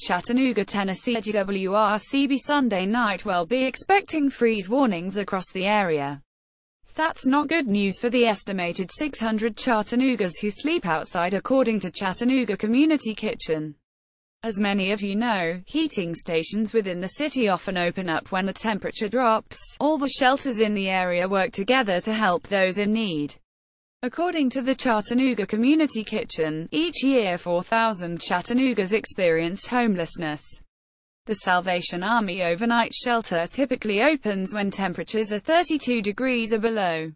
Chattanooga, Tennessee WRCB Sunday night will be expecting freeze warnings across the area. That's not good news for the estimated 600 Chattanoogas who sleep outside according to Chattanooga Community Kitchen. As many of you know, heating stations within the city often open up when the temperature drops. All the shelters in the area work together to help those in need. According to the Chattanooga Community Kitchen, each year 4,000 Chattanoogas experience homelessness. The Salvation Army overnight shelter typically opens when temperatures are 32 degrees or below.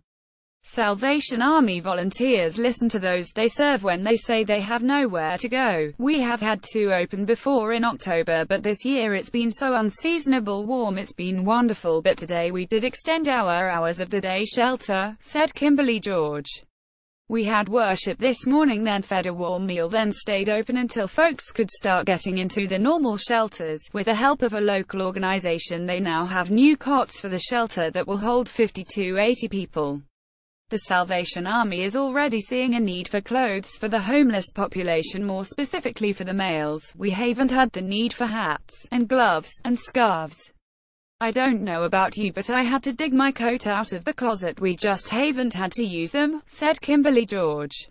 Salvation Army volunteers listen to those they serve when they say they have nowhere to go. We have had two open before in October but this year it's been so unseasonable warm it's been wonderful but today we did extend our hours of the day shelter, said Kimberly George. We had worship this morning then fed a warm meal then stayed open until folks could start getting into the normal shelters. With the help of a local organization they now have new cots for the shelter that will hold 50 to 80 people. The Salvation Army is already seeing a need for clothes for the homeless population more specifically for the males. We haven't had the need for hats, and gloves, and scarves. I don't know about you but I had to dig my coat out of the closet we just haven't had to use them, said Kimberly George.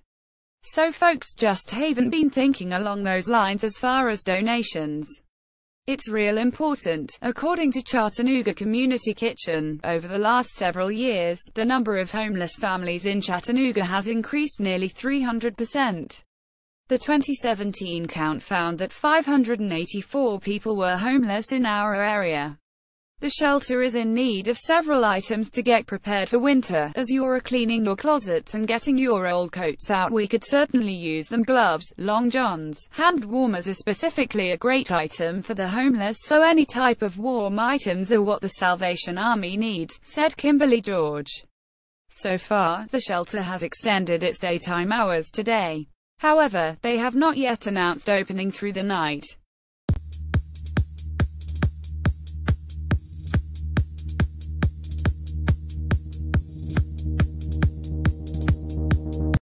So folks just haven't been thinking along those lines as far as donations. It's real important. According to Chattanooga Community Kitchen, over the last several years, the number of homeless families in Chattanooga has increased nearly 300%. The 2017 count found that 584 people were homeless in our area. The shelter is in need of several items to get prepared for winter. As you're cleaning your closets and getting your old coats out, we could certainly use them. Gloves, long johns, hand warmers are specifically a great item for the homeless, so any type of warm items are what the Salvation Army needs, said Kimberly George. So far, the shelter has extended its daytime hours today. However, they have not yet announced opening through the night.